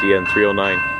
CN 309.